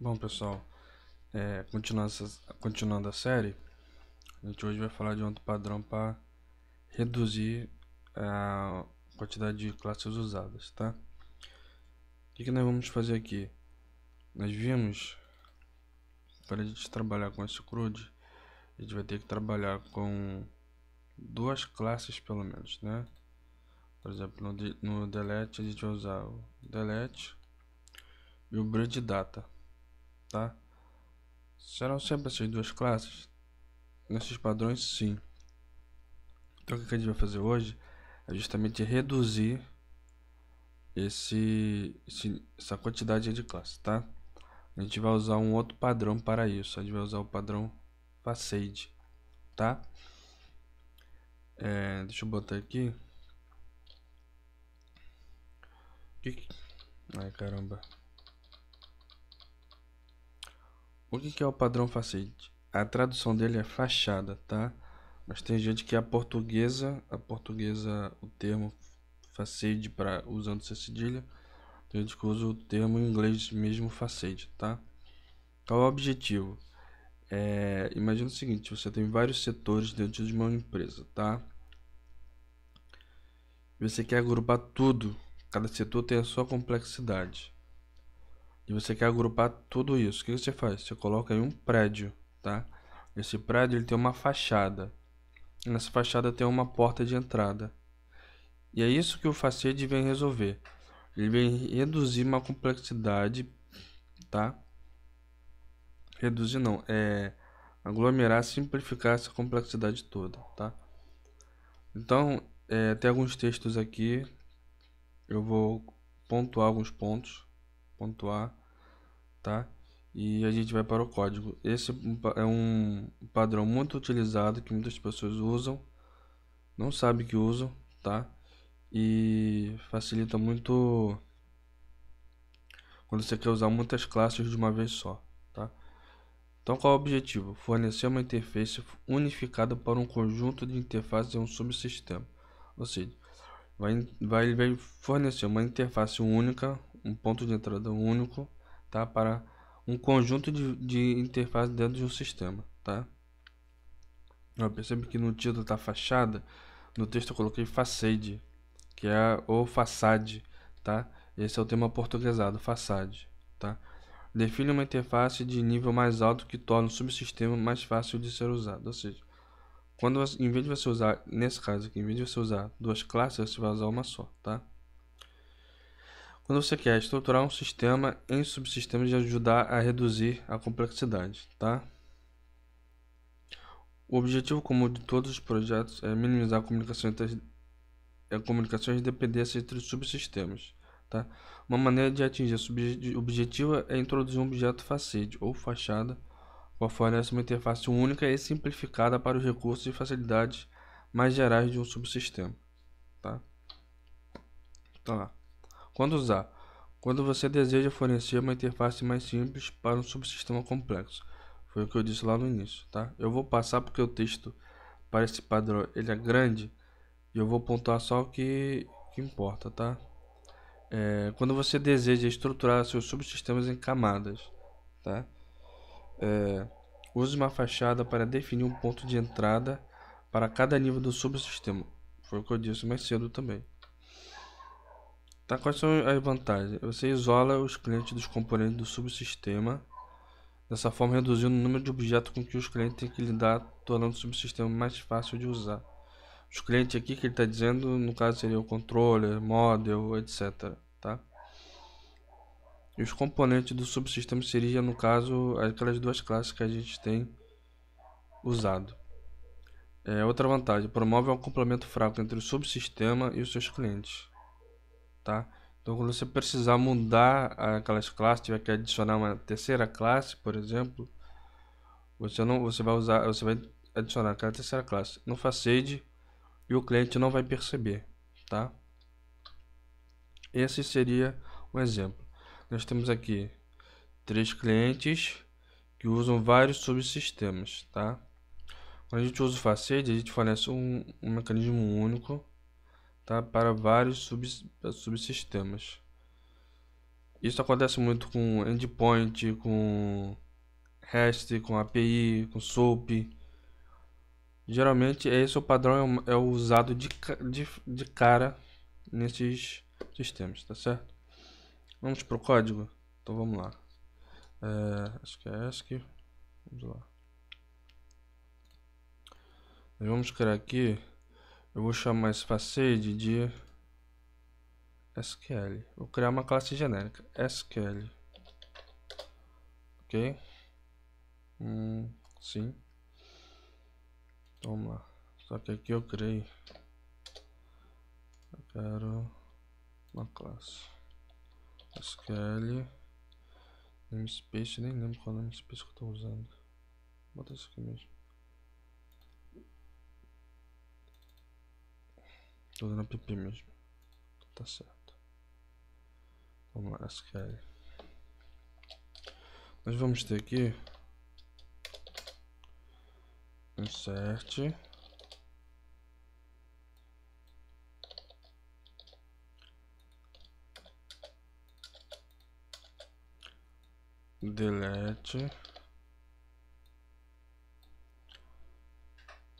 Bom pessoal, é, continuando, continuando a série, a gente hoje vai falar de outro padrão para reduzir a quantidade de classes usadas, tá? O que, que nós vamos fazer aqui? Nós vimos, para a gente trabalhar com esse CRUD, a gente vai ter que trabalhar com duas classes pelo menos, né? Por exemplo, no, no delete a gente vai usar o delete e o breed data, tá? Serão sempre essas duas classes? Nesses padrões, sim. Então o que a gente vai fazer hoje é justamente reduzir esse, esse essa quantidade de classes, tá? A gente vai usar um outro padrão para isso. A gente vai usar o padrão facade, tá? É, deixa eu botar aqui. Ai caramba. O que, é o padrão facade? A tradução dele é fachada, tá? Mas tem gente que é a portuguesa, a portuguesa, o termo facade para usando essa cedilha. Tem gente que usa o termo em inglês mesmo facade, tá? Qual é o objetivo? É, imagina o seguinte, você tem vários setores dentro de uma empresa, tá? Você quer agrupar tudo, cada setor tem a sua complexidade. E você quer agrupar tudo isso. O que você faz? Você coloca em um prédio, tá? Esse prédio ele tem uma fachada. Nessa fachada tem uma porta de entrada. E é isso que o Facade vem resolver. Ele vem reduzir uma complexidade, tá? reduzir não, é aglomerar, simplificar essa complexidade toda, tá? Então, é, tem alguns textos aqui, eu vou pontuar alguns pontos, pontuar, tá? E a gente vai para o código. Esse é um padrão muito utilizado que muitas pessoas usam, não sabem que usam, tá? E facilita muito quando você quer usar muitas classes de uma vez só, tá? Então, qual é o objetivo? Fornecer uma interface unificada para um conjunto de interfaces em um subsistema. Ou seja, vai, vai, vai fornecer uma interface única, um ponto de entrada único, tá? para um conjunto de, de interfaces dentro de um sistema. Tá? Eu percebe que no título está fachada, no texto eu coloquei facade, que é o façade. Tá? Esse é o tema portuguesado, façade. Tá? define uma interface de nível mais alto que torna o subsistema mais fácil de ser usado. Ou seja, quando você, em vez de você usar, nesse caso aqui, em vez de você usar duas classes, você vai usar uma só, tá? Quando você quer estruturar um sistema em subsistemas de ajudar a reduzir a complexidade, tá? O objetivo comum de todos os projetos é minimizar a comunicação entre, a comunicação e dependência entre subsistemas. Tá? Uma maneira de atingir esse objetivo é introduzir um objeto facade ou fachada, qual fornece uma interface única e simplificada para os recursos e facilidades mais gerais de um subsistema. Tá? Então, lá. Quando usar? Quando você deseja fornecer uma interface mais simples para um subsistema complexo. Foi o que eu disse lá no início. Tá? Eu vou passar porque o texto para esse padrão ele é grande e eu vou pontuar só o que, que importa. Tá? é, quando você deseja estruturar seus subsistemas em camadas, tá? É, use uma fachada para definir um ponto de entrada para cada nível do subsistema. Foi o que eu disse mais cedo também. Tá, quais são as vantagens? Você isola os clientes dos componentes do subsistema, dessa forma reduzindo o número de objetos com que os clientes têm que lidar, tornando o subsistema mais fácil de usar. Os clientes aqui que ele está dizendo, no caso seria o controller, model, etc. Tá? E os componentes do subsistema seria, no caso, aquelas duas classes que a gente tem usado. É, outra vantagem, promove um complemento fraco entre o subsistema e os seus clientes. Tá? Então, quando você precisar mudar aquelas classes, tiver que adicionar uma terceira classe, por exemplo, você não, você vai usar, você vai adicionar aquela terceira classe no facade e o cliente não vai perceber, tá? Esse seria um exemplo. Nós temos aqui três clientes que usam vários subsistemas, tá? Quando a gente usa o Facade, a gente fornece um, um mecanismo único tá? para vários sub, subsistemas. Isso acontece muito com endpoint, com REST, com API, com SOAP. Geralmente esse é o padrão é, é usado de, de, de cara nesses sistemas, tá certo? Vamos para o código? Então vamos lá. É, acho que é ESC. Vamos lá. Vamos criar aqui. Eu vou chamar esse facade de SQL. Vou criar uma classe genérica. SQL. Ok? Hum, sim. Então, vamos lá. Só que aqui eu criei. Eu quero uma classe. SQL. Namespace, nem lembro qual namespace que eu estou usando. Bota isso aqui mesmo. Estou usando app mesmo. Tá certo. Vamos lá, SQL. Nós vamos ter aqui insert delete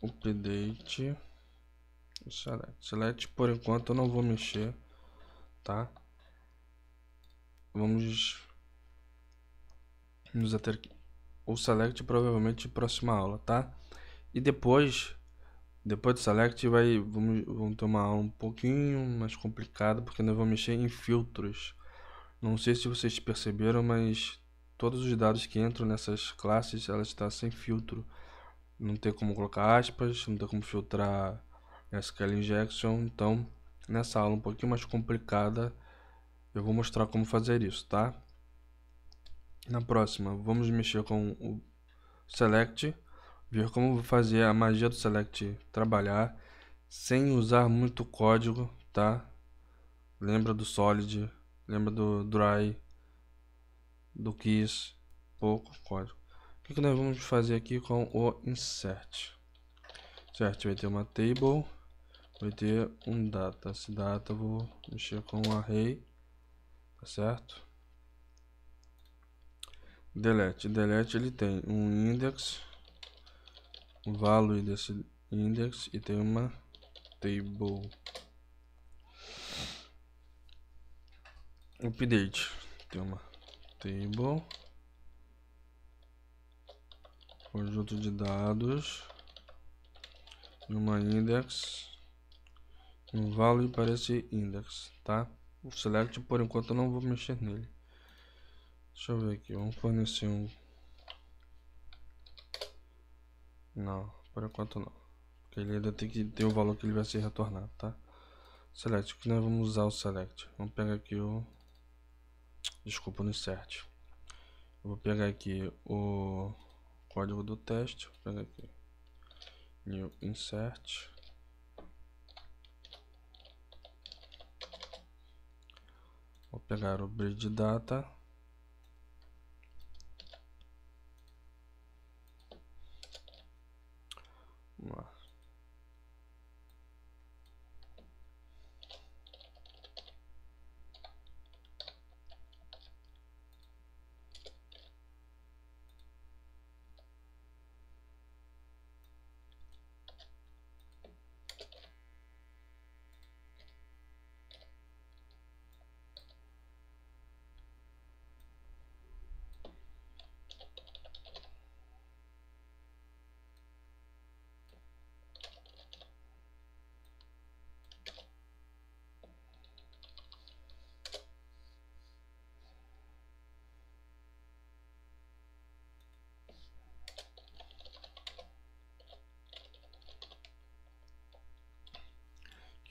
update select. select por enquanto eu não vou mexer tá vamos nos ater o select provavelmente próxima aula, tá? E depois, depois do select vai vamos, vamos ter uma aula um pouquinho mais complicada porque nós vamos mexer em filtros. Não sei se vocês perceberam, mas todos os dados que entram nessas classes elas estão sem filtro. Não tem como colocar aspas, não tem como filtrar SQL injection, então nessa aula um pouquinho mais complicada eu vou mostrar como fazer isso, tá? Na próxima, vamos mexer com o select, ver como fazer a magia do select trabalhar sem usar muito código, tá? Lembra do solid, lembra do dry, do kiss, pouco código. O que, que nós vamos fazer aqui com o insert? Certo, vai ter uma table, vai ter um data. Esse data eu vou mexer com um array tá certo? Delete, delete ele tem um index, um value desse index e tem uma table. Update, tem uma table, conjunto de dados, uma index, um value para esse index, tá? O select, por enquanto, eu não vou mexer nele. Deixa eu ver aqui. Vamos fornecer um... Não, por enquanto não. Porque ele ainda tem que ter o valor que ele vai ser retornado, tá? Select, que nós vamos usar o select. Vamos pegar aqui o... Desculpa, no insert. Eu vou pegar aqui o código do teste. Vou pegar aqui. New insert. Vou pegar o bridge data.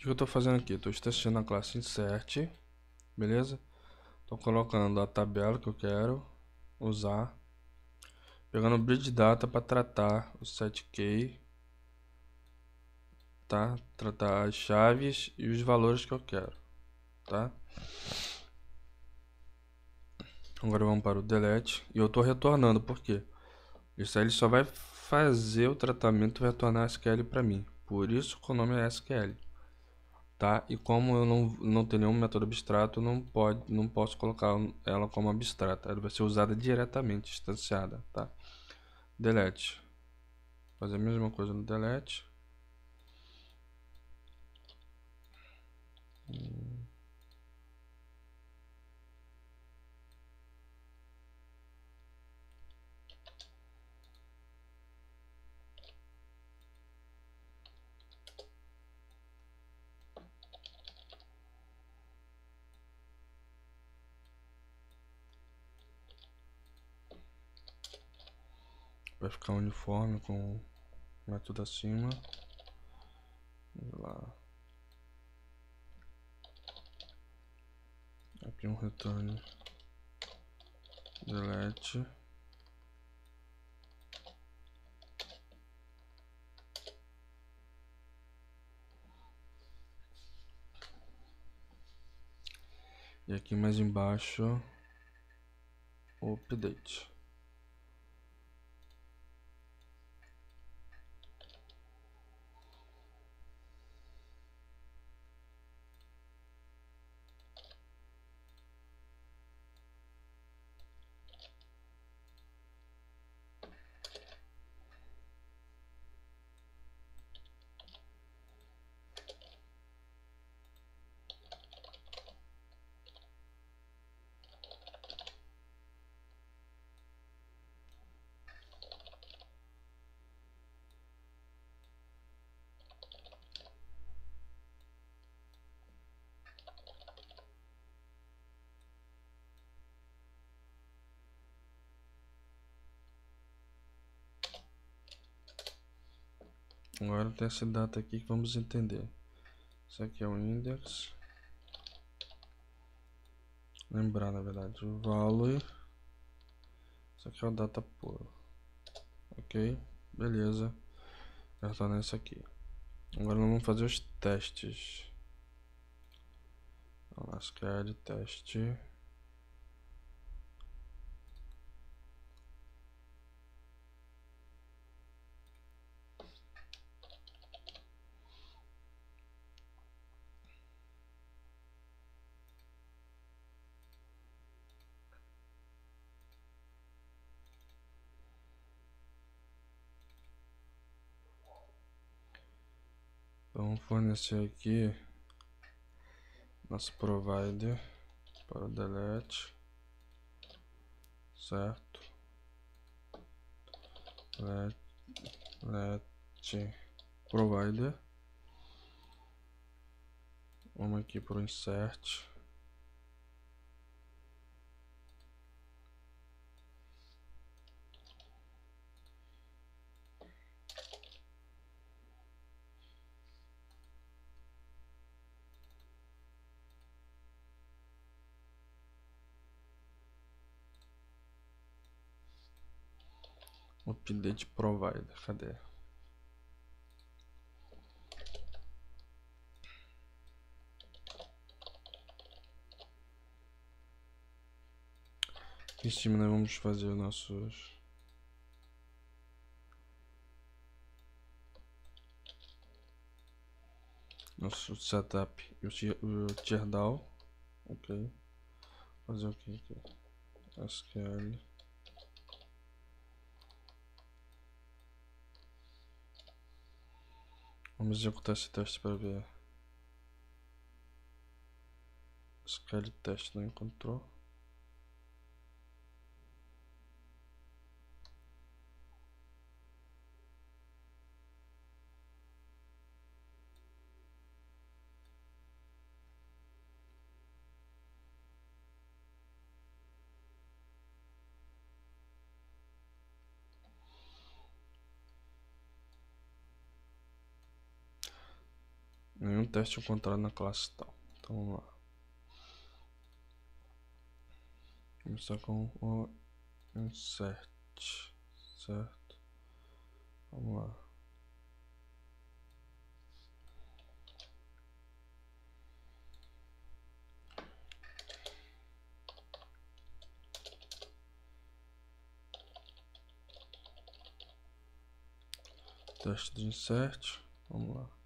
Que eu estou fazendo aqui? Estou testando a classe insert, beleza? Estou colocando a tabela que eu quero usar, pegando o bridge data para tratar o setk, tá? Tratar as chaves e os valores que eu quero, tá? Agora vamos para o delete e eu estou retornando porque isso aí ele só vai fazer o tratamento retornar SQL para mim. Por isso o nome é SQL tá? E como eu não, não tenho nenhum método abstrato, não, pode, não posso colocar ela como abstrata. Ela vai ser usada diretamente, instanciada, tá? Delete. Fazer a mesma coisa no delete. Hum. Vai ficar uniforme com o método acima. Vamos lá. Aqui um return delete. E aqui mais embaixo, update. Agora tem essa data aqui que vamos entender. Isso aqui é o index. Lembrar, na verdade, o value. Isso aqui é o data pura. Ok? Beleza. Já está nessa aqui. Agora vamos fazer os testes. Lá, SQL teste. Vamos fornecer aqui nosso provider para o delete, certo? Let, let provider. Vamos aqui para o insert. Update provider, cadê? Em cima nós vamos fazer nossos nosso setup. E o teardown ok. Fazer o que aqui? SQL Vamos executar esse teste para ver. SQL teste não encontrou. Teste encontrado na classe tal. Então vamos lá. Começar com o insert, certo? Vamos lá. Teste de insert, vamos lá.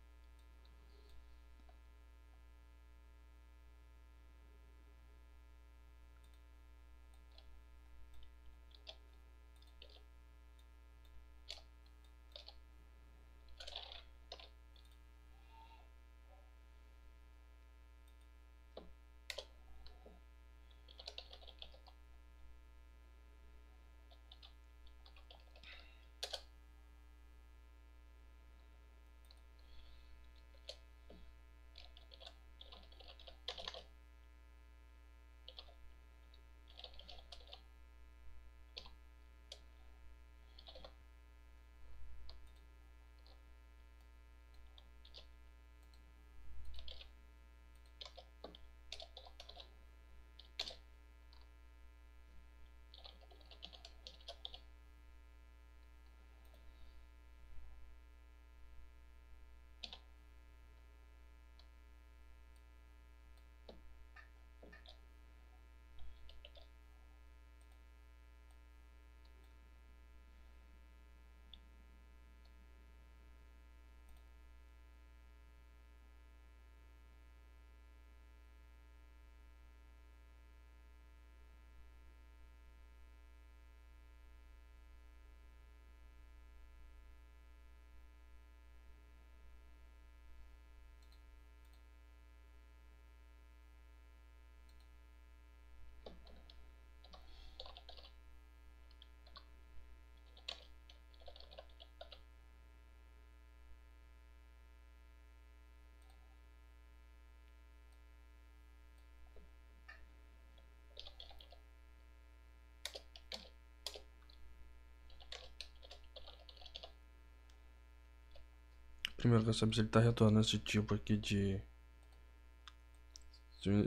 Primeiro quero saber se ele está retornando esse tipo aqui de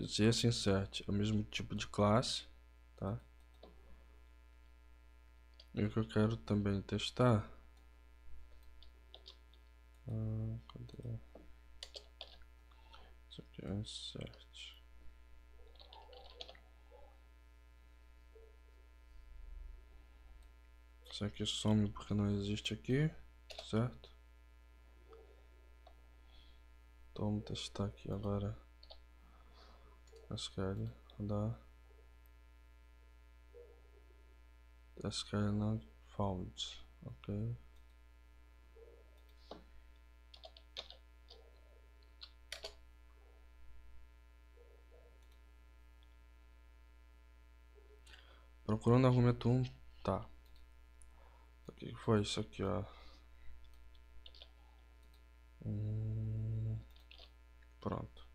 se esse insert é o mesmo tipo de classe, tá? E o que eu quero também testar ah, cadê? Isso aqui é insert. Isso aqui some porque não existe aqui, certo? Vamos testar aqui agora. SQL rodar. SQL not found. Ok. Procurando argumento 1, tá. O que foi isso aqui, ó? Hum, pronto.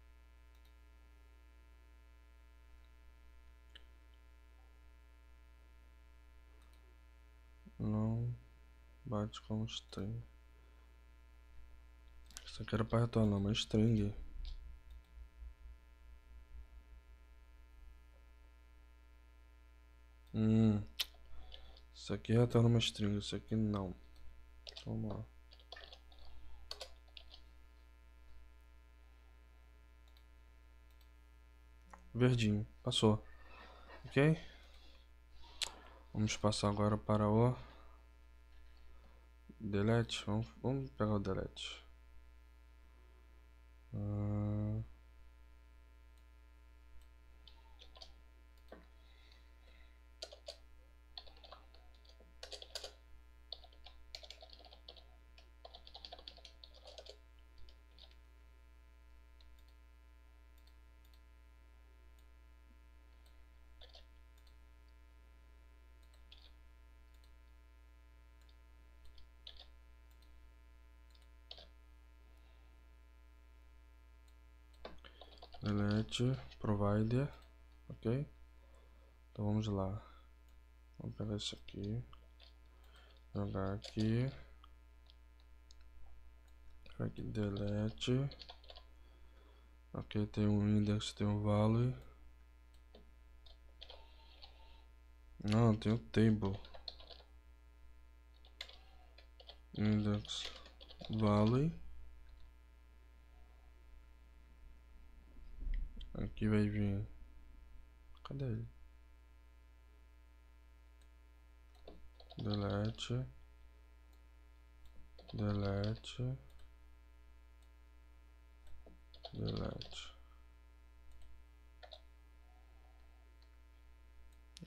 Não bate como string. Isso aqui era para retornar uma string. Hum. Isso aqui retorna uma string, isso aqui não. Vamos lá. Verdinho, passou. Ok? Vamos passar agora para o delete. Vamos, vamos pegar o delete. Uh... delete provider ok? Então vamos lá. Vamos pegar isso aqui. Jogar aqui. Aqui delete. Ok tem um index tem um value não tem o um table. Index value Aqui vai vir. Cadê ele? Delete. Delete. Delete.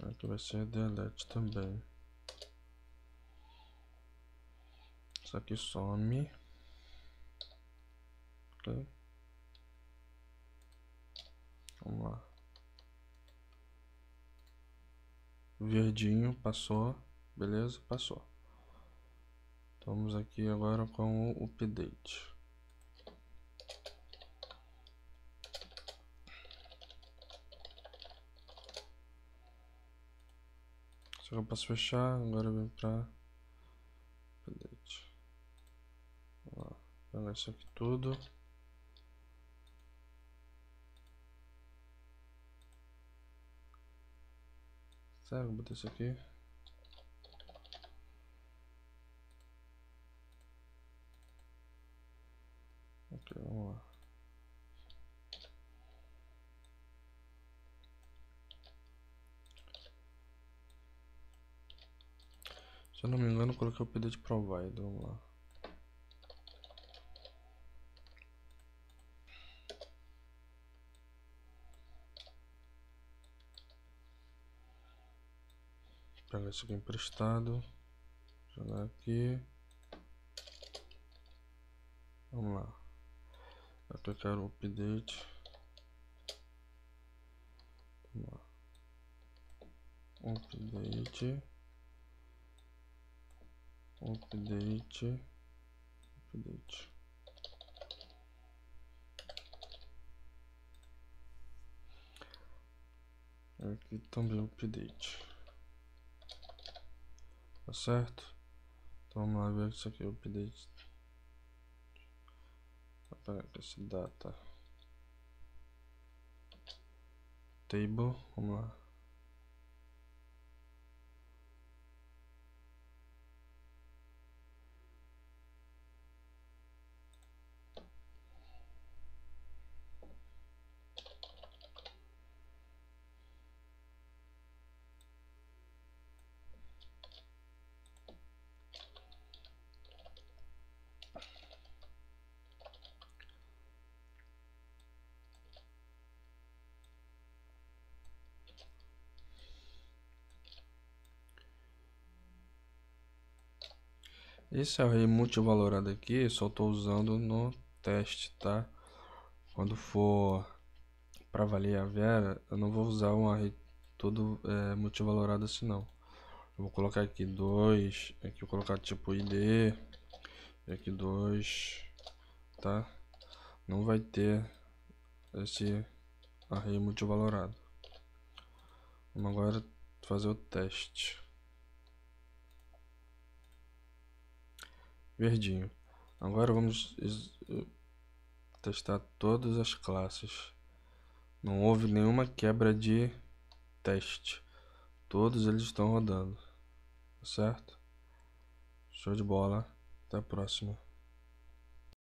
Aqui vai ser delete também. Isso aqui some. Ok. Vamos lá. Verdinho, passou. Beleza? Passou. Estamos aqui agora com o update. Só que eu posso fechar, agora vem para update. Lá. Pegar isso aqui tudo. Que eu botei isso aqui? Ok, vamos lá. Se eu não me engano, coloquei o pedido de provider. Vamos lá. Pegar isso aqui emprestado. Jogar aqui. Vamos lá. Eu quero update. Vamos lá. Update. Update. Update. Aqui também update. Tá certo? Então vamos lá ver isso aqui, o update. Pera, esse data. Table, vamos lá. Esse array multivalorado aqui só estou usando no teste, tá? Quando for para valer a Vera, eu não vou usar um array todo é, multivalorado assim não. Eu vou colocar aqui 2, aqui vou colocar tipo ID, aqui 2, tá? Não vai ter esse array multivalorado. Vamos agora fazer o teste. Verdinho. Agora vamos testar todas as classes. Não houve nenhuma quebra de teste. Todos eles estão rodando. Certo? Show de bola. Até a próxima.